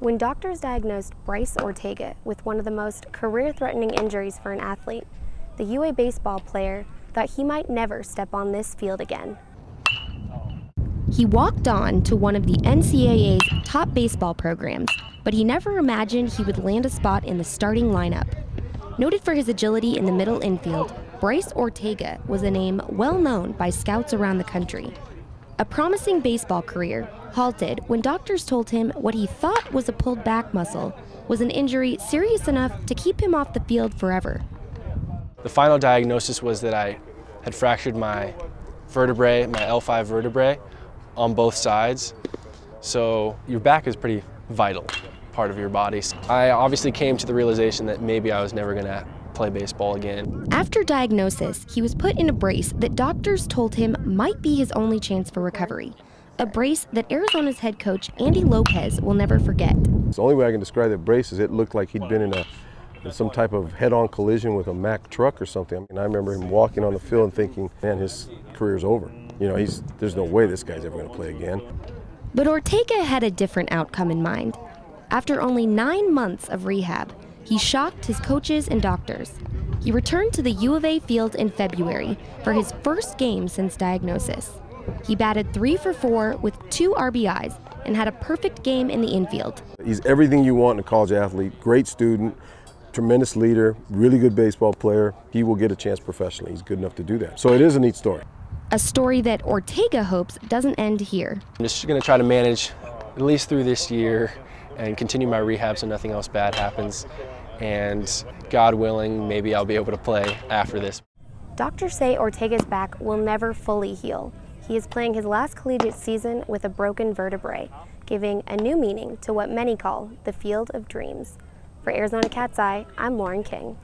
When doctors diagnosed Bryce Ortega with one of the most career threatening injuries for an athlete, the UA baseball player thought he might never step on this field again. He walked on to one of the NCAA's top baseball programs, but he never imagined he would land a spot in the starting lineup. Noted for his agility in the middle infield, Bryce Ortega was a name well known by scouts around the country. A promising baseball career halted when doctors told him what he thought was a pulled back muscle was an injury serious enough to keep him off the field forever. The final diagnosis was that I had fractured my vertebrae, my L5 vertebrae, on both sides. So your back is pretty vital part of your body. I obviously came to the realization that maybe I was never going to play baseball again. After diagnosis, he was put in a brace that doctors told him might be his only chance for recovery. A brace that Arizona's head coach Andy Lopez will never forget. The only way I can describe that brace is it looked like he'd been in a in some type of head-on collision with a Mack truck or something. And I remember him walking on the field and thinking, man, his career's over. You know, he's there's no way this guy's ever going to play again. But Ortega had a different outcome in mind. After only nine months of rehab, he shocked his coaches and doctors. He returned to the U of A field in February for his first game since diagnosis. He batted three for four with two RBIs and had a perfect game in the infield. He's everything you want in a college athlete, great student, tremendous leader, really good baseball player. He will get a chance professionally. He's good enough to do that. So it is a neat story. A story that Ortega hopes doesn't end here. I'm just going to try to manage at least through this year and continue my rehab so nothing else bad happens and God willing, maybe I'll be able to play after this. Doctors say Ortega's back will never fully heal. He is playing his last collegiate season with a broken vertebrae, giving a new meaning to what many call the field of dreams. For Arizona Cat's Eye, I'm Lauren King.